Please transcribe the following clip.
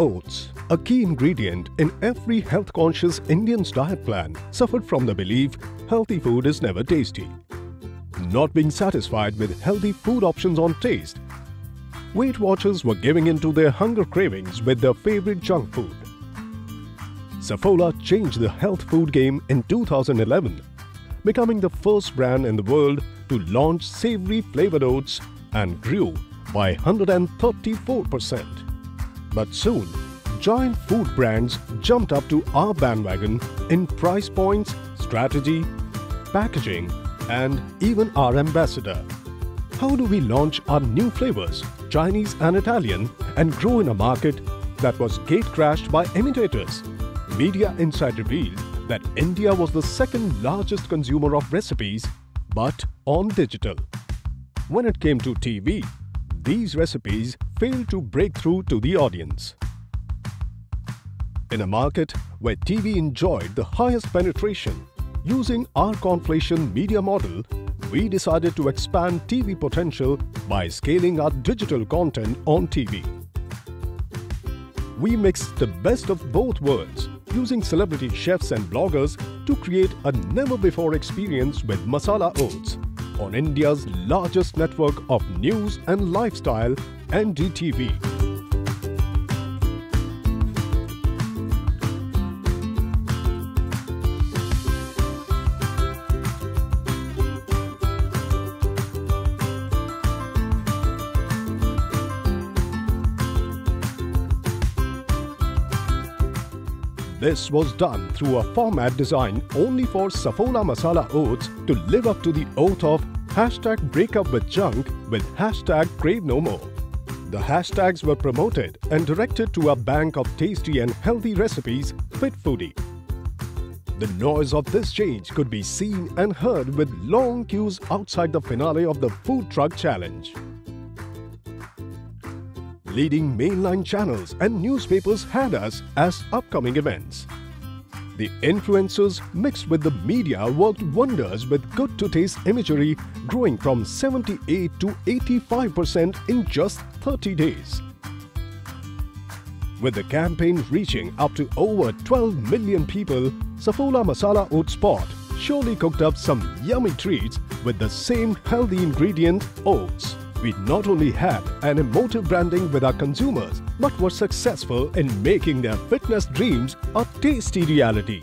Oats, a key ingredient in every health-conscious Indian's diet plan, suffered from the belief healthy food is never tasty. Not being satisfied with healthy food options on taste, Weight Watchers were giving in to their hunger cravings with their favorite junk food. Saffola changed the health food game in 2011, becoming the first brand in the world to launch savory flavored oats and grew by 134%. But soon, giant food brands jumped up to our bandwagon in price points, strategy, packaging and even our ambassador. How do we launch our new flavors, Chinese and Italian, and grow in a market that was gate-crashed by imitators? Media Insight revealed that India was the second largest consumer of recipes, but on digital. When it came to TV, these recipes failed to break through to the audience. In a market where TV enjoyed the highest penetration, using our conflation media model, we decided to expand TV potential by scaling our digital content on TV. We mixed the best of both worlds using celebrity chefs and bloggers to create a never-before experience with Masala Oats on India's largest network of news and lifestyle, NDTV. This was done through a format designed only for Saffola Masala Oats to live up to the oath of hashtag breakup with junk with hashtag crave no more. The hashtags were promoted and directed to a bank of tasty and healthy recipes, Fit Foodie. The noise of this change could be seen and heard with long queues outside the finale of the Food Truck Challenge leading mainline channels and newspapers had us as upcoming events. The influencers mixed with the media worked wonders with good to taste imagery growing from 78 to 85% in just 30 days. With the campaign reaching up to over 12 million people, Saffola Masala Oat Spot surely cooked up some yummy treats with the same healthy ingredient oats we not only had an emotive branding with our consumers, but were successful in making their fitness dreams a tasty reality.